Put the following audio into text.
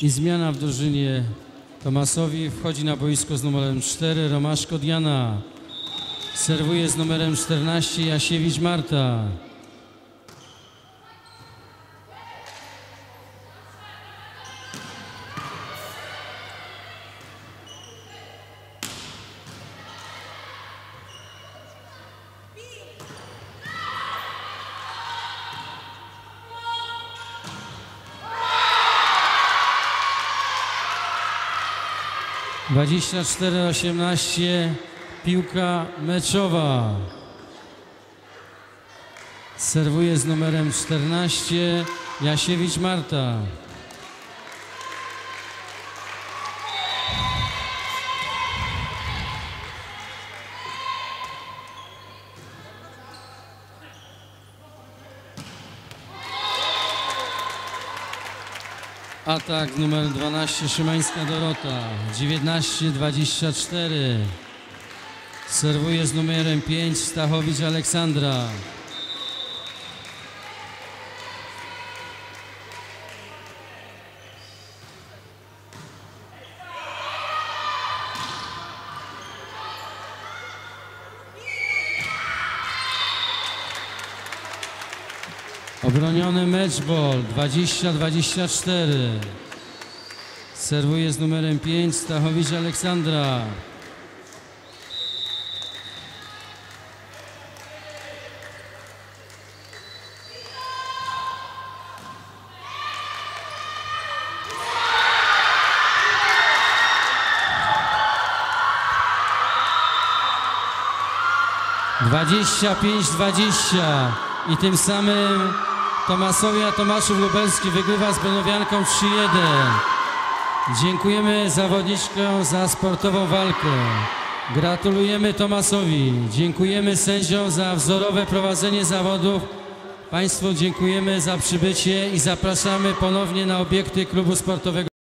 I zmiana w drużynie Tomasowi. Wchodzi na boisko z numerem 4 Romaszko Diana. Serwuje z numerem 14 Jasiewicz Marta. Dwadzieścia cztery osiemnaście piłka meczowa. Serwuje z numerem 14 Jasiewicz Marta. Atak numer 12 Szymańska Dorota. 19-24 Serwuje z numerem 5 Stachowicz Aleksandra Obroniony matchball 20-24 Serwuje z numerem 5 Stachowicz Aleksandra. Dwadzieścia pięć, dwadzieścia i tym samym Tomasowi Tomaszów Lubelski wygrywa z Benowianką 3-1. Dziękujemy zawodniczkom za sportową walkę. Gratulujemy Tomasowi. Dziękujemy sędziom za wzorowe prowadzenie zawodów. Państwu dziękujemy za przybycie i zapraszamy ponownie na obiekty klubu sportowego.